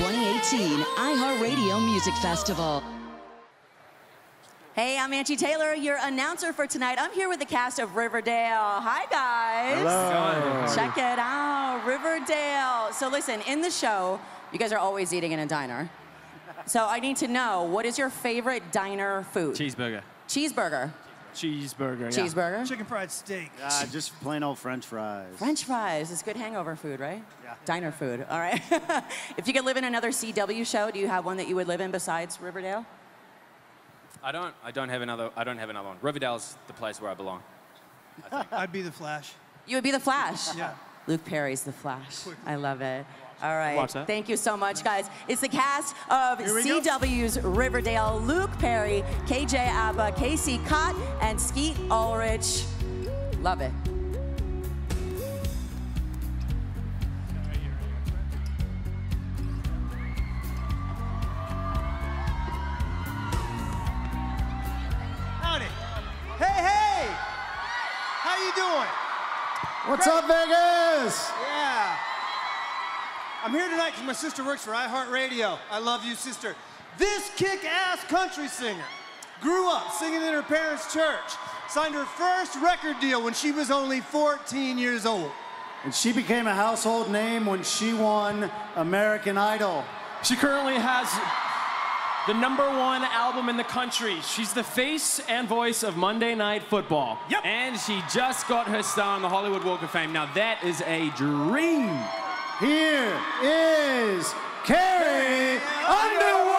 2018 iHeartRadio Music Festival. Hey, I'm Angie Taylor, your announcer for tonight. I'm here with the cast of Riverdale. Hi, guys. Hello. Check it out, Riverdale. So, listen, in the show, you guys are always eating in a diner. So, I need to know what is your favorite diner food? Cheeseburger. Cheeseburger. Cheeseburger. yeah. Cheeseburger. Chicken fried steak. Uh, just plain old French fries. French fries is good hangover food, right? Yeah. Diner food. All right. if you could live in another CW show, do you have one that you would live in besides Riverdale? I don't. I don't have another. I don't have another one. Riverdale's the place where I belong. I'd be the Flash. You would be the Flash. Yeah. Luke Perry's the Flash. I love it. All right. Thank you so much, guys. It's the cast of we go. CW's Riverdale. Luke Perry, KJ Apa, Casey Cott, and Skeet Ulrich. Love it. I'm here tonight because my sister works for iHeartRadio. I love you, sister. This kick-ass country singer grew up singing in her parents' church. Signed her first record deal when she was only 14 years old. And she became a household name when she won American Idol. She currently has the number one album in the country. She's the face and voice of Monday Night Football. Yep. And she just got her star on the Hollywood Walk of Fame. Now that is a dream. Here is Carrie Underwood.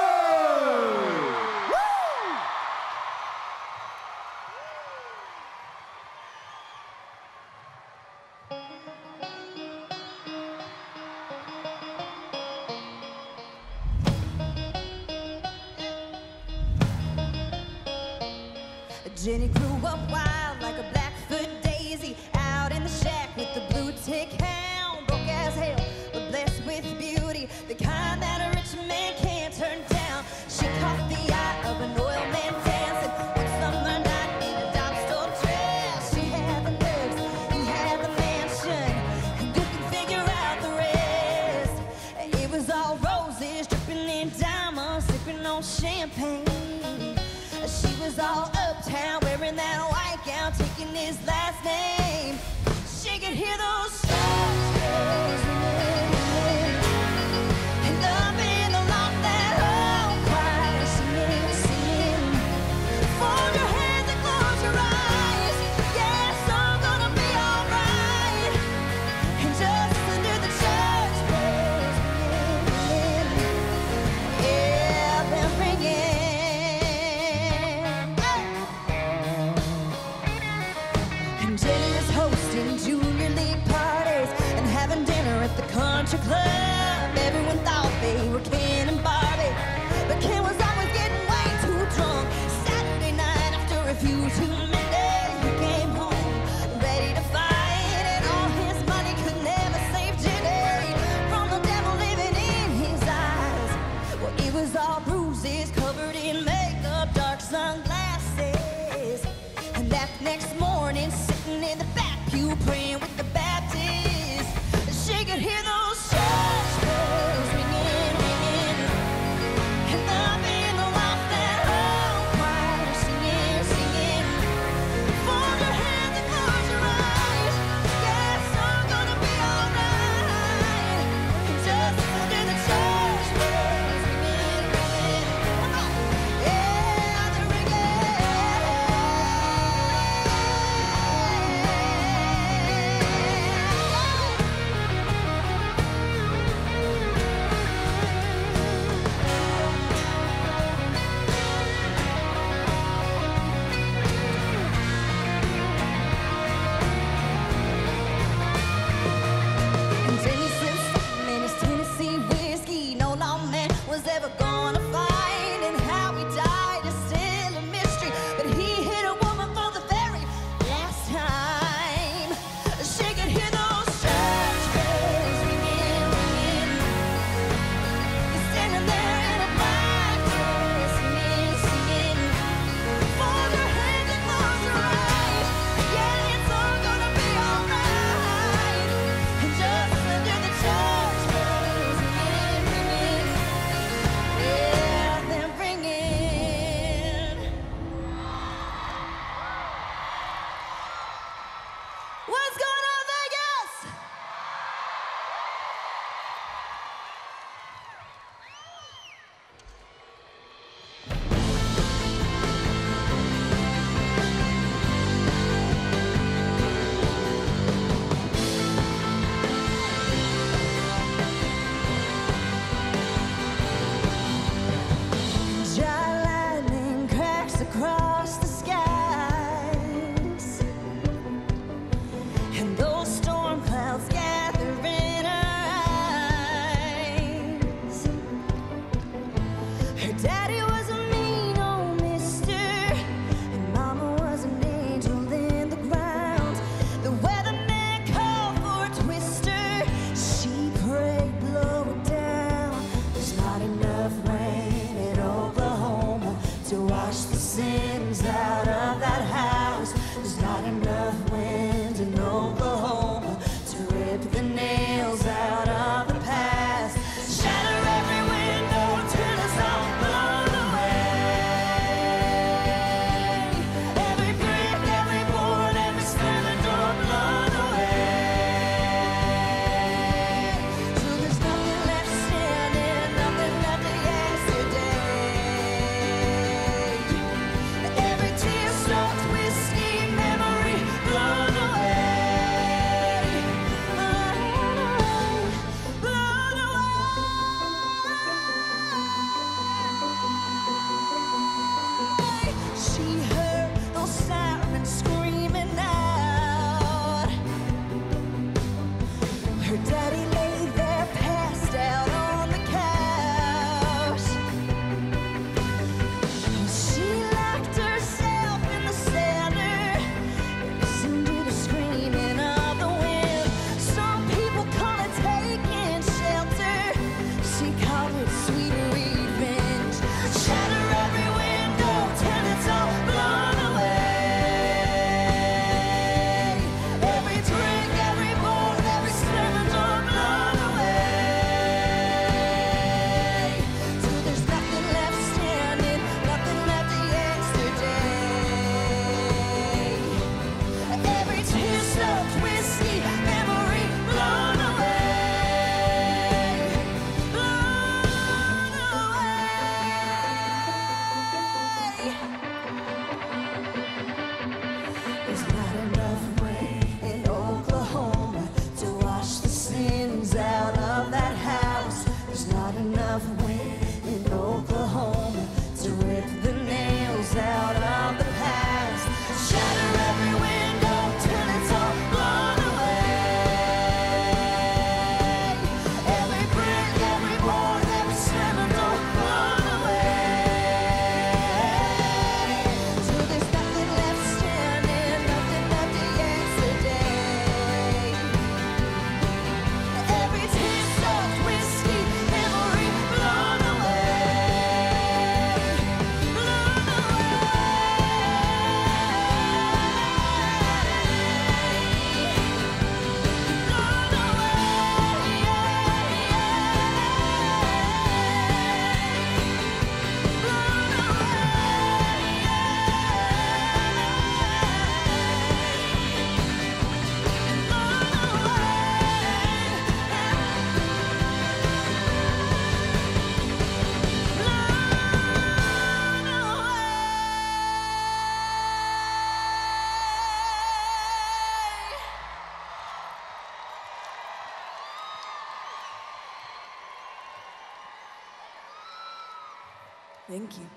Thank you.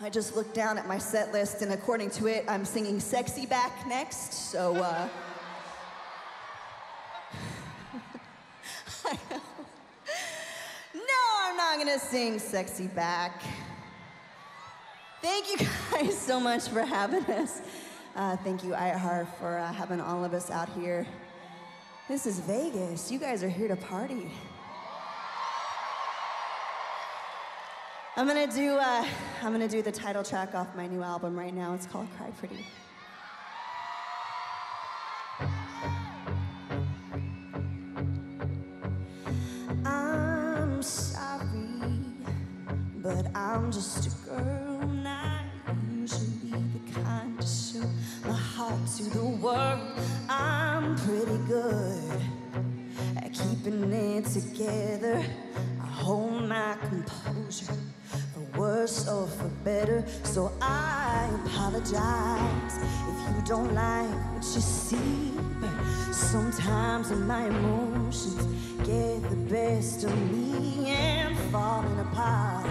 I just looked down at my set list, and according to it, I'm singing Sexy Back next, so, uh. No, I'm not gonna sing Sexy Back. Thank you guys so much for having us. Uh, thank you, iHeart, for uh, having all of us out here. This is Vegas. You guys are here to party. I'm gonna do uh, I'm gonna do the title track off my new album right now. It's called Cry Pretty. I'm sorry, but I'm just a girl, not usually the kind to show my heart to the world. I'm pretty good at keeping it together. I hold my composure worse or for better. So I apologize if you don't like what you see. But sometimes my emotions get the best of me and falling apart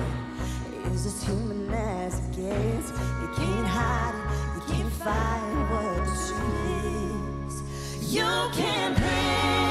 is as human as it gets. You can't hide it, you can't fight what the truth is. You can't pretty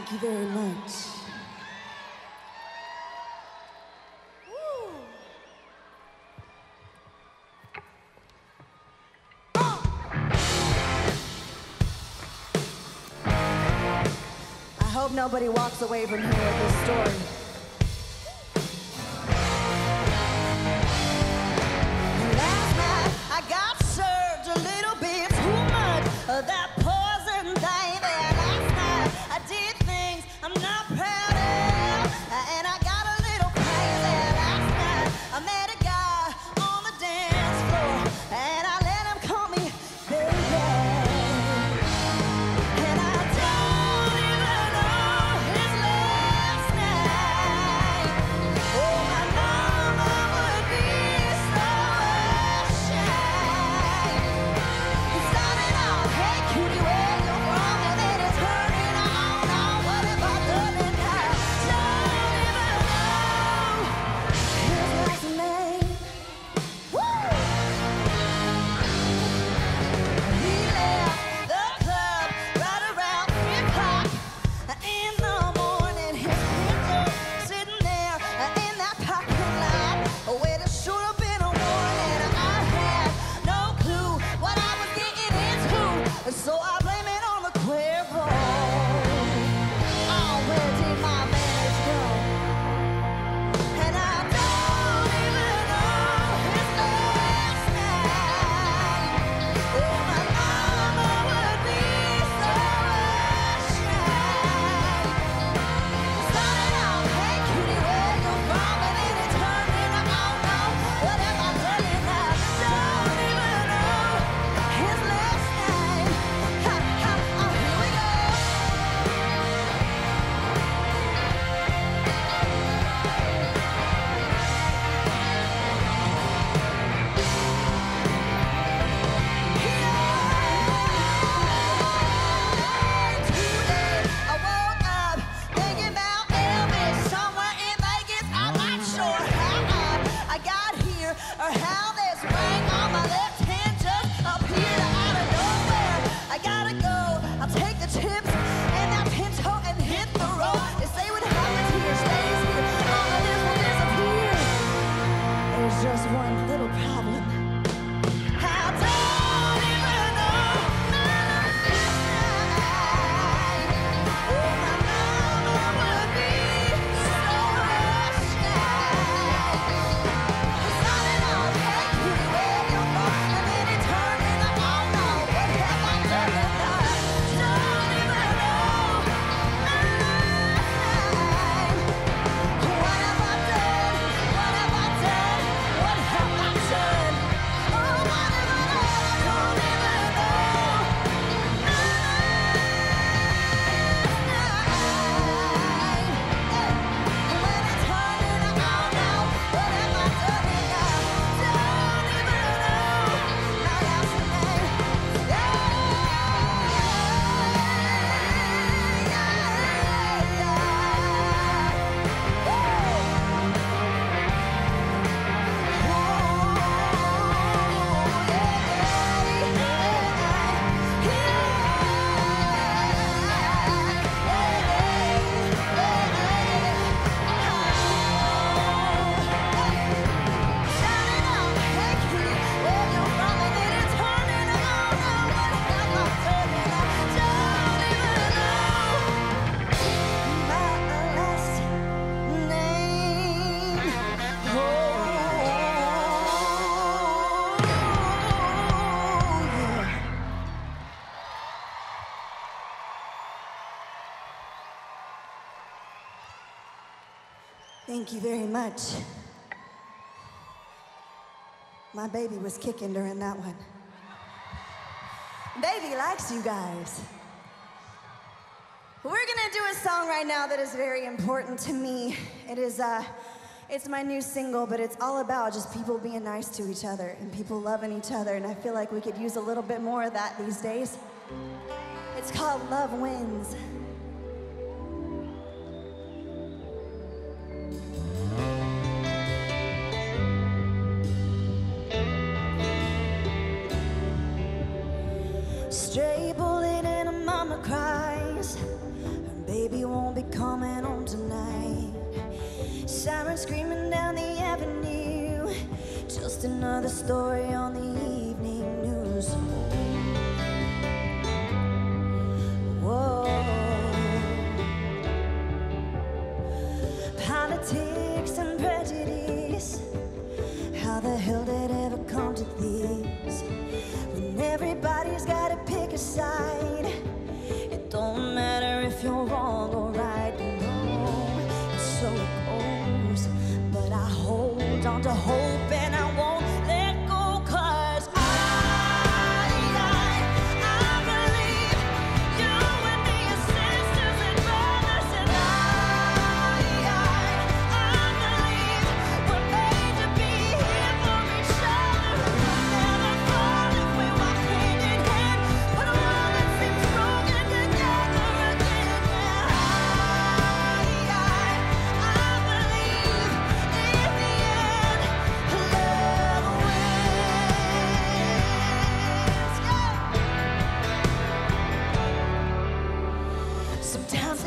Thank you very much. I hope nobody walks away from here with this story. Thank you very much. My baby was kicking during that one. Baby likes you guys. We're gonna do a song right now that is very important to me. It is, uh, it's my new single, but it's all about just people being nice to each other and people loving each other, and I feel like we could use a little bit more of that these days. It's called Love Wins. cries. Her baby won't be coming home tonight. Sirens screaming down the avenue. Just another story on the evening news. Whoa. Politics and prejudice. How the hell did it ever come?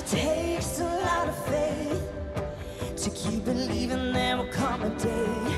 It takes a lot of faith to keep believing there will come a day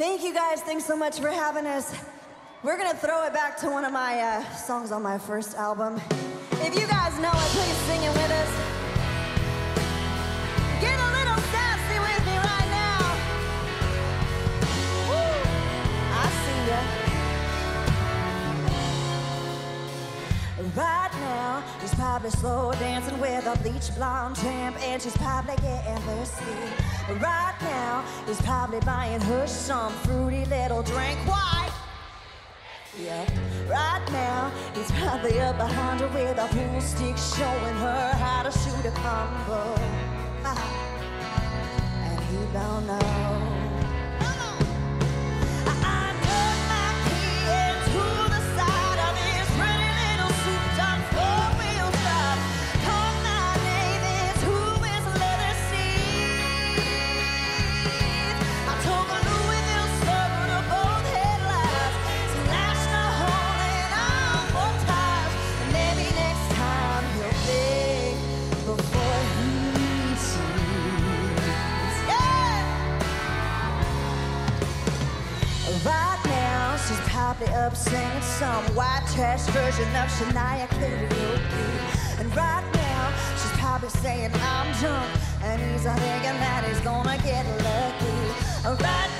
Thank you guys. Thanks so much for having us. We're gonna throw it back to one of my uh, songs on my first album. If you guys know it, please sing it with us. He's probably slow dancing with a bleach blonde tramp, and she's probably getting thirsty. Right now, he's probably buying her some fruity little drink. Why? Yeah. Right now, he's probably up behind her with a pool stick, showing her how to shoot a combo. and he don't know. some white trash version of Shania karaoke. And right now, she's probably saying I'm drunk, and he's thinking that he's gonna get lucky. Right